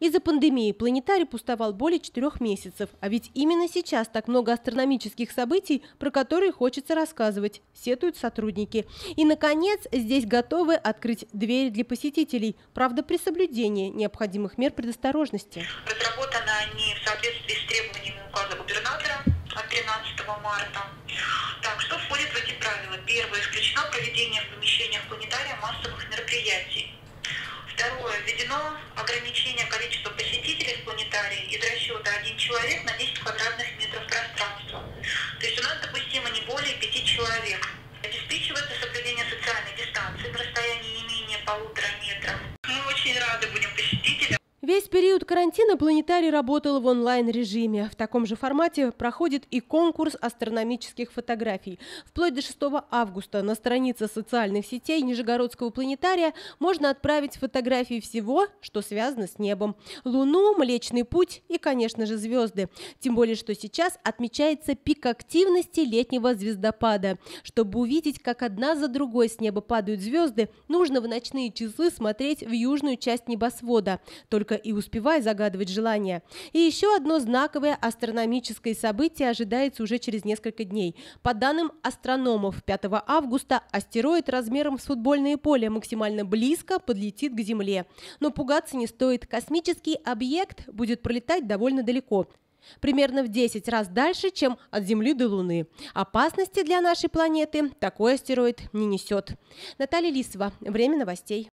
Из-за пандемии планетарий пустовал более четырех месяцев, а ведь именно сейчас так много астрономических событий, про которые хочется рассказывать, сетуют сотрудники. И, наконец, здесь готовы открыть двери для посетителей, правда, при соблюдении необходимых мер предосторожности. Разработаны они в соответствии с требованиями указа губернатора от 13 марта. Так, что входит в эти правила? Первое, исключено проведение в помещениях планетария массовых мероприятий. Второе, введено ограничение расчета один человек на 10 квадратных метров пространства. То есть у нас допустимо не более 5 человек. Обеспечивается соблюдение социальной дистанции на расстоянии не менее полутора метров. Мы очень рады будем посетителям. Весь период карантина планетарий работал в онлайн-режиме. В таком же формате проходит и конкурс астрономических фотографий. Вплоть до 6 августа на странице социальных сетей Нижегородского планетария можно отправить фотографии всего, что связано с небом. Луну, Млечный Путь и, конечно же, звезды. Тем более, что сейчас отмечается пик активности летнего звездопада. Чтобы увидеть, как одна за другой с неба падают звезды, нужно в ночные часы смотреть в южную часть небосвода. Только и успевай загадывать желания. И еще одно знаковое астрономическое событие ожидается уже через несколько дней. По данным астрономов, 5 августа астероид размером с футбольное поле максимально близко подлетит к Земле. Но пугаться не стоит. Космический объект будет пролетать довольно далеко. Примерно в 10 раз дальше, чем от Земли до Луны. Опасности для нашей планеты такой астероид не несет. Наталья Лисова. Время новостей.